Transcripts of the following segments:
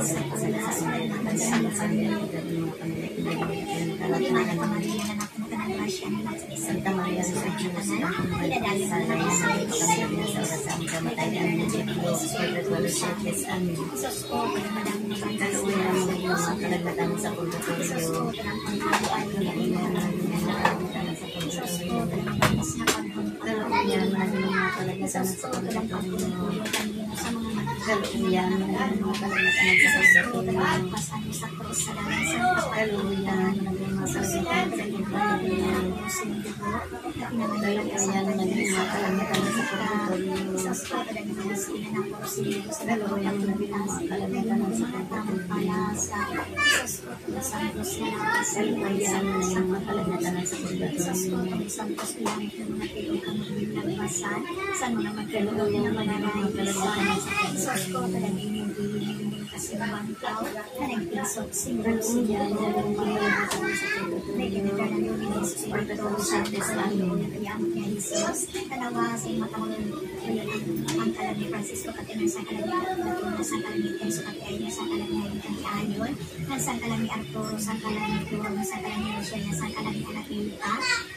Thank you. Santa Maria sa Diyos, ang mga sa layan sa pagkakamay sa oras ang kamatayan ng Diyos, pagkatwalo siya, yes, amin. Kaluwi ang mga mga kalagatan sa purgatorio. Kaluwi ang mga kalagatan sa purgatorio. Kaluwi ang mga kalagatan sa purgatorio. Kaluwi ang mga kalagatan sa purgatorio. Kaluwi ang mga kalagatan sa purgatorio. Kaluwi ang naging mga kalagatan sa purgatorio. Kaluwi ang naging mga kalagatan sa purgatorio. Kaluwi ang naging mga kalagatan sa purgatorio. Kaluwi ang naging mga kalagatan sa Sangkalami Arturo, Sangkalami Flor, Sangkalami Rochelle, Sangkalami Anakilita, Sangkalami Olympia, Sangkalami Anastasia, Sangkalami Elsie, Sangkalami Mami, Sangkalami Antonio, Sangkalami Maria sa Rochelle, Sangkalami Maria Nanatay, Wala yung namatay din sa ating kasakros sa mga ada ka sa mga langit o ganyaran ni kanino sa Sagaling kami ka naman sa mga nakabalik sa pag-uuli sa tuna sa dalmayan sa langit ang imala ka Maria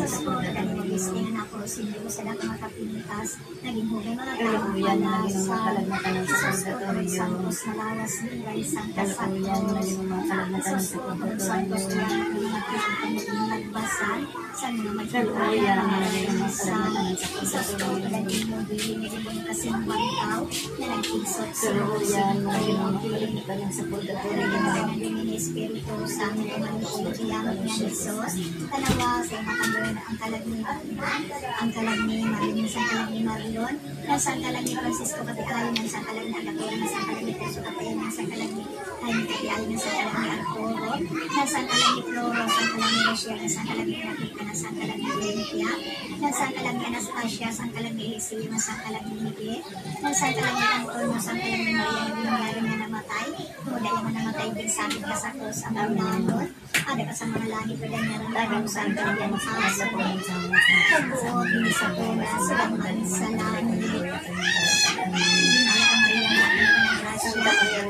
Isos ko kadang purgatorio. magisting na krus ng dugo sa lahat ng mga kapinitas naging hugay mga Kaluwi ang naging mga kalagatan sa Isos ko kadang purgatorio. santos na lawas ng isang Kaluwi ang naging mga kalagatan sa purgatorio. Kaluwi ang naging mga kalagatan sa purgatorio. Kaluwi ang naging mga kalagatan sa purgatorio. Espiritu Santo Manipuliyang ng Jesus, tanawa sa ang kalagni, ang kalagni Marilyn sa kalagni Marilyn, sa kalagni Francisco pati ayon ng sa kalagni Agapera, sa kalagni Peso Kapayan, sa kalagni Jaime pati ayon sa kalagni Arturo, sa kalagni Floro, sa kalagni Rochelle, sa kalagni Nakita, sa kalagni Olympia, sa kalagni Anastasia, sa kalagni Eliseo, sa kalagni Miguel, sa kalagni Antonio, sa kalagni Maria, na na namatay, din sa akin ka ang mga Ada ka sa mga langit na ganyan ang Dagang sa santa ang yan sa aso. Pagbuot sa tuna, sa laman sa langit.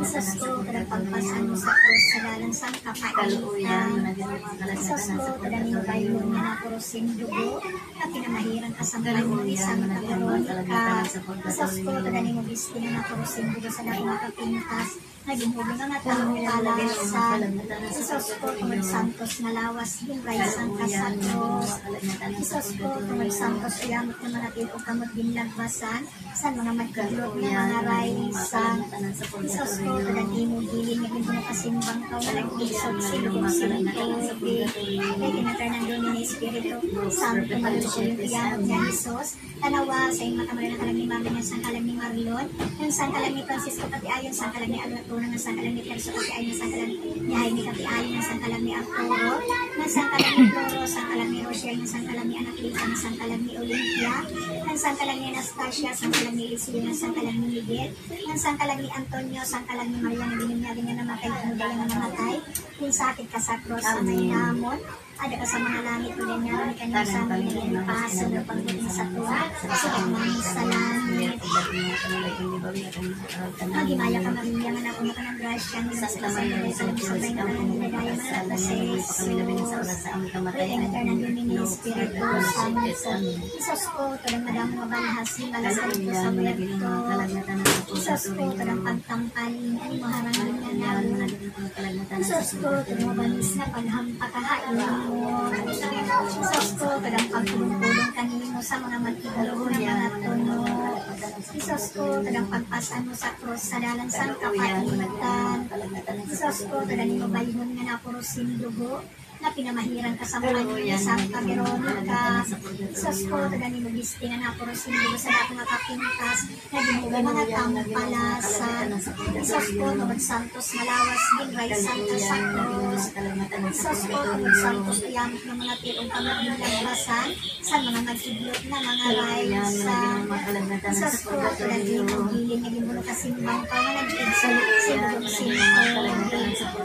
Isos ko, kadang pagpasan mo sa krus sa dalang sa Kaluwi ang kapaitan. sa ko, yung kayo purgatorio. na napurusin dugo na pinamahiran ka sa ang isang kagaroon ka. Isos ko, yung gusto na napurusin dugo sa lahat ng kapintas naging huli nga natang palasan. Isos ko tumag santos na lawas, gimbray sang kasatros. Isos ko tumag santos, uyamot naman natin o kamot ginlagbasan, sa mga magkaglot na mga raisan. Isos ko tagang imong gilin, naging mo kasimbang ka, walang isot, silong silong Kaya kinatar ng Espiritu, Santo Malusyon, uyamot niya Isos, tanawa sa iyong makamara na kalang ni Mami ng sangkalang ni Marlon, yung sangkalang ni Francisco pati ayon, sangkalang ni Albatuna, ng sangkalang ni Terso pati ayon, sangkalang ni Jaime pati ayon, ng sangkalang ni Arturo, ng sangkalang ni Floro, sangkalang ni Rochelle, ng sangkalang ni Anaklita, ng sangkalang ni Olympia, ng sangkalang ni Anastasia, sangkalang ni ng sangkalang ni Miguel, ng sangkalang ni Antonio, sangkalang ni Maria, na binunyari nga namatay, kung dahil nga namatay, yung sakit ka sa cross, sa may namon, ada ka sa mga langit nga, ni kanyang sa mga paso na pagdating sa tuwa, sa kanyang sa langit. Magimaya ka Maria, nga na puno ka ng grasya, ni sa mga sa sa may na mga na sa Jesus. Tayo ng ko, talang madang sa muerto. Isos ko, na na paghampakahain mo. Isos ko, talang pagpulong kanino sa mga na mga tuno. Isos ko, talang pagpasan mo sa krus sa dalan sang kapaitan. Isos ko, talang imabayhon nga na puro sindugo na pinamahiran ka sa mga niya sa Veronica. Isos ko, talang imagisti nga na puro sindugo sa dato nga kapintas na ginuga mga tampalasan. Isos ko, tungod santos malawas, gilray santa sa krus. Isos ko, tungod santos uyamit ng mga tirong kamaging lagbasan sa mga magkiblot na mga raysan. Isos ko, talang imagilin, naging bulo kasimbang pa, nga nag-ig sa.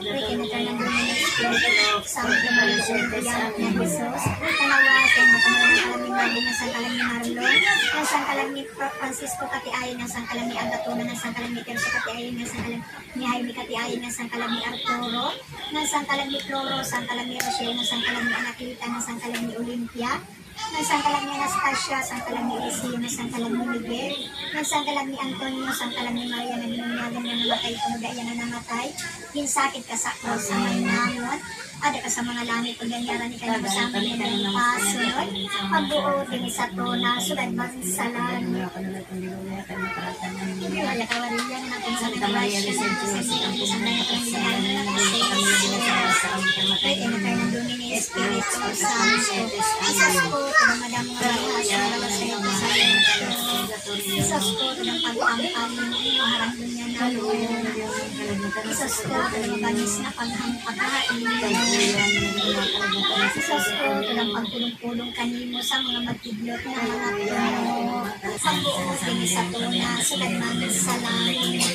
Pwede na tayo ng Dominus Santo Malusyon, Kuyamot na Jesus. Tanawa, sa mga tamalang kalaming Mali, ng sangkalang ni Marlon, ng sangkalang ni Francisco Katiayon, ng sangkalang ni Agatona, ng sangkalang ni Terso ng sangkalang ni Jaime ng sangkalang ni Arturo, ng sangkalang ni Floro, sangkalang ni Rochelle, ng sangkalang ni Anaklita, ng sangkalang ni Olympia, ng sangkalang ni Anastasia, sangkalang ni Eliseo, ng sangkalang ni Miguel, ng sangkalang ni Antonio, sangkalang ni Maria, na binunyagan na namatay, tumuga yan na namatay, hinsakit ka sa cross sa may namon, ada ka sa mga langit, kung ganyaran ni kanyang kasama niya ng pasunod, pagbuo din sa tona, sulad man sa langit. Wala ka Maria, na kung sa mga Maria, na sa ang isang na yung kanyang Pwede na tayo ng dumi ni Espiritu Santo. Isos ko, kung madam nga sa mga sa iyo sa iyo. Isos ko, kung pagpampanin mo, maharang dunya na Isos ko, kung mabanis na paghampakain. Isos ko, kung pagpulong-pulong kanimo sa mga magtiblot na mga tuno. Ang buo, din sa tuna, sulad man sa langit.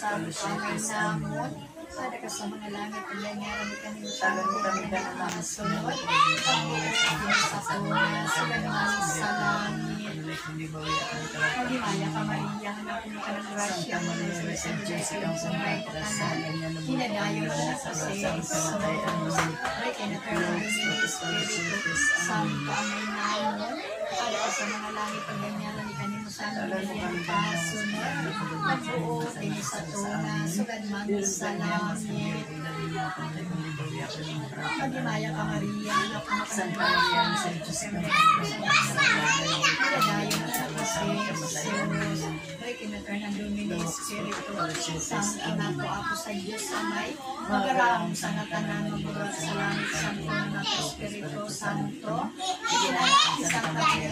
Sa aming namon, para ka sa mga langit, ang ganyaran ni kami sa mga mga sunod, ang mga sa tuna, sa ganang sa langit. Malimaya ka Maria, hanap mo ka ng grasya, mo na sa San Jose, ang sumay ka kanan. Hinadayo mo na sa Jesus. Ay, kinataralan ni Espiritu Santo, ang may namon, para sa mga langit, ang sa mga kasunod. Magbuo, din sa tuna, sugad man sa langit. Magimaya ka Maria, anak mo sa sa Diyos ka Nagadayo na sa Jesus. Ay, kinatarnan doon ni Espiritu. Santo na po ako sa Diyos amay. Magaraang sa natanan, maburat sa langit, Santo na nato Espiritu Santo. Iginalaki sa kapit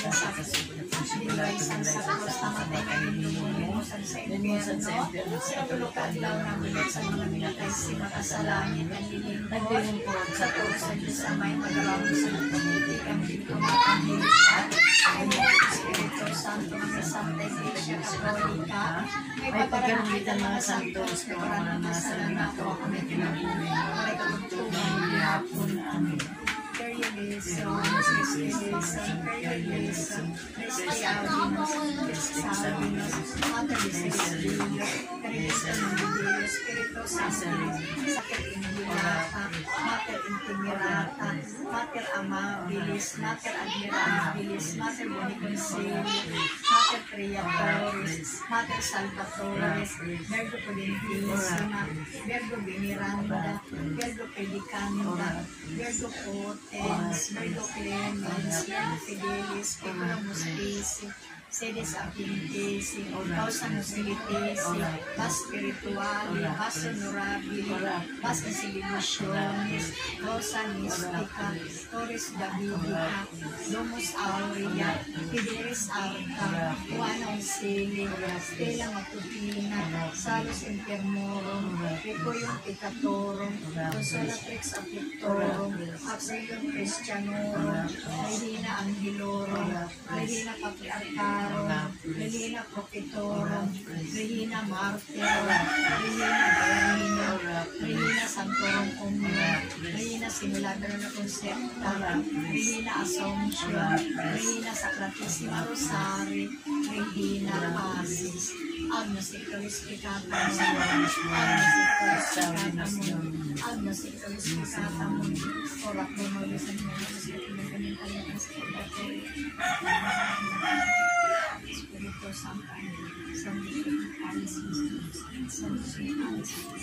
sa sa Dilay sa sa ka rin mo sa sa sa impyerno sa Sinulukad daw namin sa mga minatay si makasalanin at lilingkod Naglilingkod sa tuwa sa Diyos Amay Magalawang sa ang Diplomatang at ang Espiritu Santo ng Santa Iglesia mga santos na mga nasa nato kami kinabuhi. May katuntunan Hapon, amin. Periodism, Christianism, Periodism, Christianism, Christianism, Mater Sakit Indigirata, Mater Mater Amabilis, Mater Admirabilis, Mater Boniconsilio, Mater Salvatores, Vergo Pudentissima, Vergo Veneranda, Vergo Predicanda, Vergo Potens, Vergo Clemens, Vergo Fidelis, Peculamus Desi, Sedes Apintesi, Causa Nosilitesi, Vas Spirituali, Vas Honorabili, Vas Insidibutiones, Causa Mystica, Torres Davidica, Domus Aurea, Fidelis Arca, Juana Unsili, Stella Matupina, Salus Infermorum, Requiem Peccatorum, Consolatrix Afflictorum, Auxilium Christianorum, Regina Angelorum, Regina Patriarcharum, Regina Propitorum, Regina Martyrum, Regina Vermina, Regina Santorum Omnium, Regina Simulacra na Concepta, Regina Assumption, Regina Sacratissima Rosari, Regina Pacis, Agnos Icaris Peccatum, Agnos Icaris Peccatum, Agnos Icaris Peccatum, Ora pro nobis et nobis Espiritu Santo, Santo Santo Alis, Santos,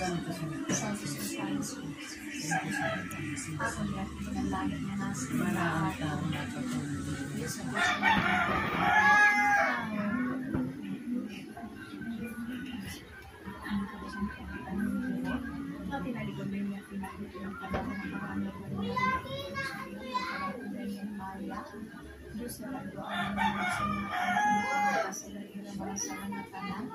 Santo Diyos na na mga na nagdoon ng mga sa mga na ng mga sa mga tanan,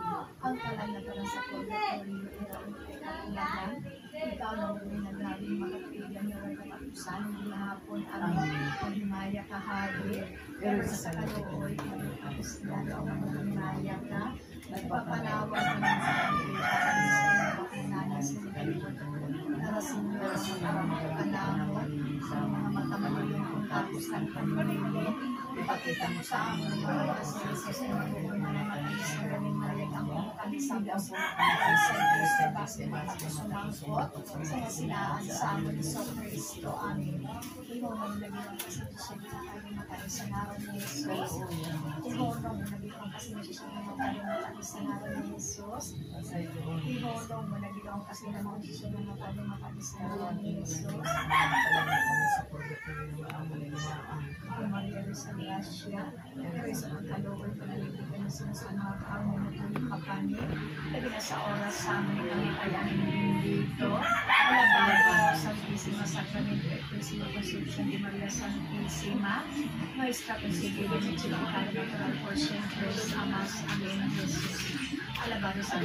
ang kalanagaran sa purgatorio, iraon kay kakulagan, ikaw na rin nagraming makapigan ng mga kapatusan, ng hapon ang pagmaya kahari, pero sa kalooy, tapos lalo ang mga himaya ka, nagpapanawag ka ng sa kanila, sa ng mga panahon, sa mga kung tapos ng paniligid, ipakita mo sa amin mga kasi sa ng mga matalis na galing maliit ang mga kalisang sa sa Diyos na base mga kasunangkot sa masilaan sa amin sa Kristo. Amin. Ihonong naging kasi siya na tayo matalis sa ngalan ni Jesus. Ihonong naging kasi siya na tayo matalis sa ngalan ni Jesus. Ihonong mo naging kasi naman siya na tayo matalis sa ngalan ni Jesus. Maria Gracia, sa pagkalooy panaligitan na sila sa mga tao na sa oras sa amin kami kayanin dito. Wala bago sa Pisima Sacramento at Pisima Conception de Maria Santissima, Maestra Consiglio de Chilacal Natural for Centros Amas Amen Jesus. Alabado sa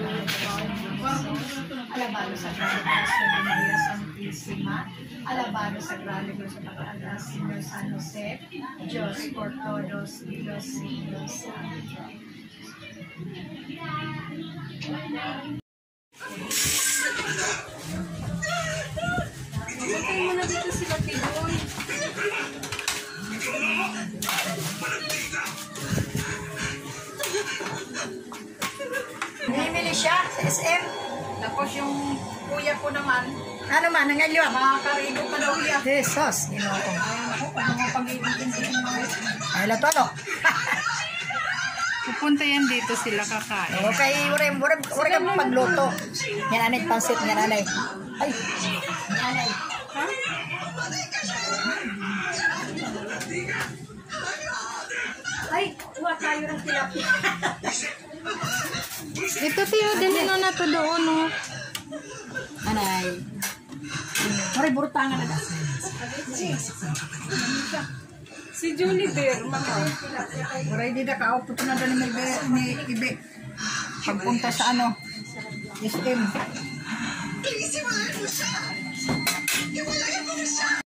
Alabado sa Grado de Maria Santissima, Alabado sa Grado de Pag-alas Señor San Jose, Diyos por todos los siglos. Amen. Bukay mo na dito sila Tigoy. Namimili siya sa SM. Tapos yung kuya ko naman, Ano man, nangayon? makakarigo pa daw iya. Jesus, ginoo. Ayun ako, ano mga pag-ibigin din mga Ay, lato, no? Pupunta yan dito sila kakain. Okay, ure, ure, ure ka pagluto. Yan, anay, pansit, yan, anay. Ay, anay. Ay, kuha tayo ng tilapia. Ito tiyo, dalhin na nato doon, no? Anay. Ure, burutangan na. Si Julie Bear, mahal. Ready na ka, output na doon ni, ni Ibe. Pagpunta sa ano, SM. Pinisimulan mo siya! Iwalayan mo na siya!